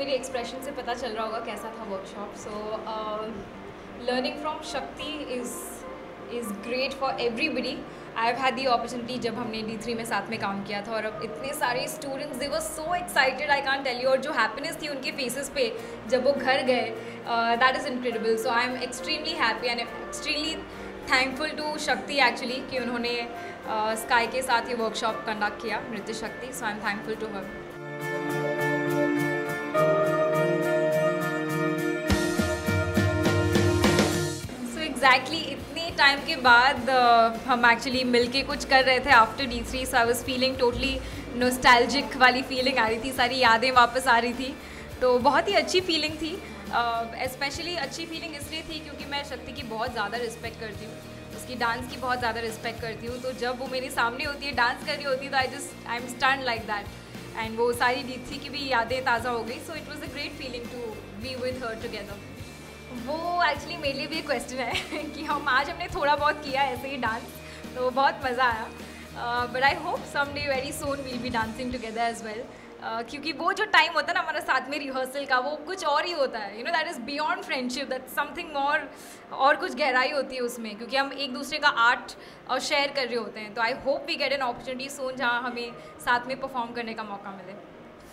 मेरे एक्सप्रेशन से पता चल रहा होगा कैसा था workshop so learning from Shakti is is great for everybody I have had the opportunity जब हमने डी थ्री में साथ में काम किया था और अब इतने सारे students they were so excited I can't tell you और जो हैप्पीनेस थी उनके फेसेस पे जब वो घर गए that is incredible so I am extremely happy and extremely thankful to Shakti actually कि उन्होंने स्काई uh, के साथ ये वर्कशॉप कंडक्ट किया Nritya Shakti so I am thankful to her exactly इतने टाइम के बाद uh, हम एक्चुअली मिल के कुछ कर रहे थे after D three so I was feeling totally nostalgic वाली फीलिंग आ रही थी सारी यादें वापस आ रही थी। तो बहुत ही अच्छी फीलिंग थी। स्पेशली uh, अच्छी फीलिंग इसलिए थी क्योंकि मैं शक्ति की बहुत ज़्यादा रिस्पेक्ट करती हूँ। उसकी डांस की बहुत ज़्यादा रिस्पेक्ट करती हूँ। तो जब वो मेरे सामने होती है डांस कर रही होती है तो I just I am stern like that and वो सारी डी थ्री की भी यादें ताज़ा हो गई। So it was a great feeling to be with her together वो एक्चुअली मेरे लिए भी एक क्वेश्चन है कि हम, आज हमने थोड़ा बहुत किया ऐसे ही डांस तो बहुत मज़ा आया। But I hope someday very soon we'll be dancing together as well क्योंकि वो जो टाइम होता है ना हमारा साथ में रिहर्सल का, वो कुछ और ही होता है। You know that is beyond friendship that something more और कुछ गहराई होती है उसमें। क्योंकि हम एक दूसरे का आर्ट और शेयर कर रहे होते हैं। तो I hope we get an opportunity soon जहाँ हमें साथ में परफॉर्म करने का मौका मिले।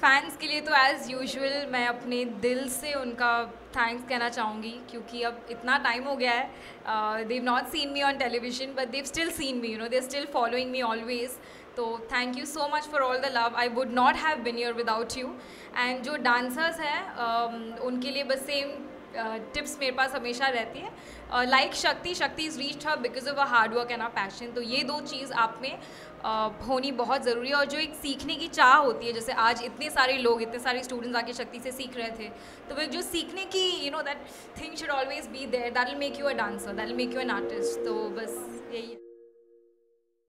फ़ैन्स के लिए तो एज़ यूजुअल मैं अपने दिल से उनका थैंक्स कहना चाहूँगी क्योंकि अब इतना टाइम हो गया है। They've not seen me on television but they've still seen me you know they still following me always तो thank you so much for all the love I would not have been your without you and जो dancers हैं uh, उनके लिए बस same tips मेरे पास हमेशा रहती है। Like Shakti Shakti is reach her because of a hard work and a passion तो ये दो चीज़ आप में होनी बहुत ज़रूरी है। और जो एक सीखने की चाह होती है, जैसे आज इतने सारे लोग, इतने सारे स्टूडेंट्स आके शक्ति से सीख रहे थे तो वो जो सीखने की you know that thing should always be there that will make you a dancer that will make you an artist तो बस यही है।